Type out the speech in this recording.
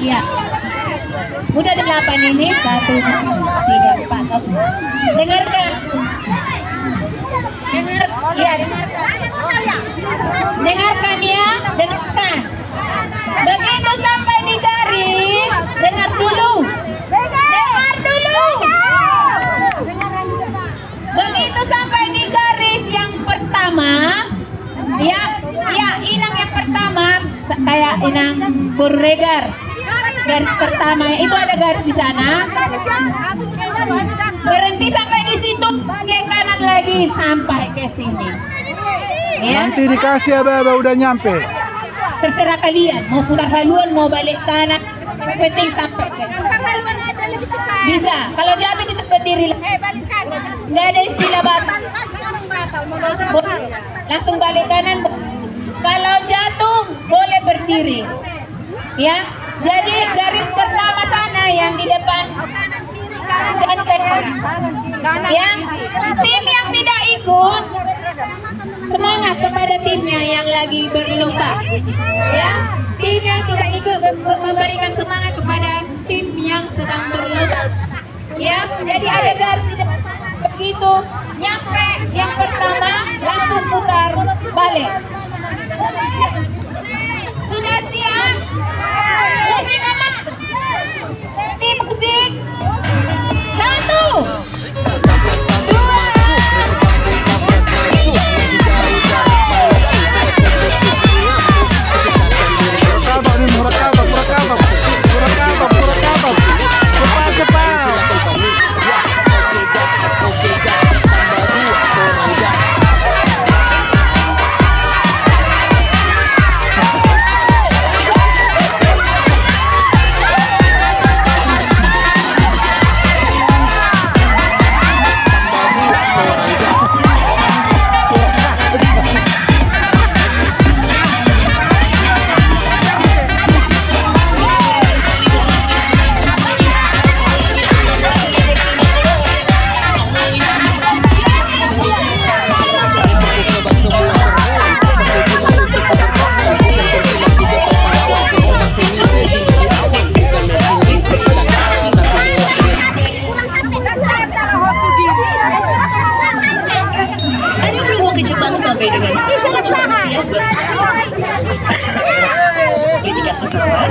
Iya. Udah delapan ini satu, tiga, empat. Dengarkan. Kayak inang burregar. Garis pertama itu ada garis di sana. Berhenti sampai di situ, ke kanan lagi sampai ke sini. Ya, Nanti dikasih aba-aba udah nyampe. terserah kalian mau putar haluan, mau balik kanan. Yang penting sampai ke bisa. Kalau jatuh bisa berdiri. Nggak ada istilah batu. Langsung balik kanan. Ya. Jadi garis pertama sana yang di depan cantik. Yang tim yang tidak ikut semangat kepada timnya yang lagi berlomba. Ya, tim yang tidak ikut mem- memberikan semangat kepada tim yang sedang berlomba. Ya, jadi ada garis di depan. begitu nyampe yang pertama langsung putar balik ini kan pesawat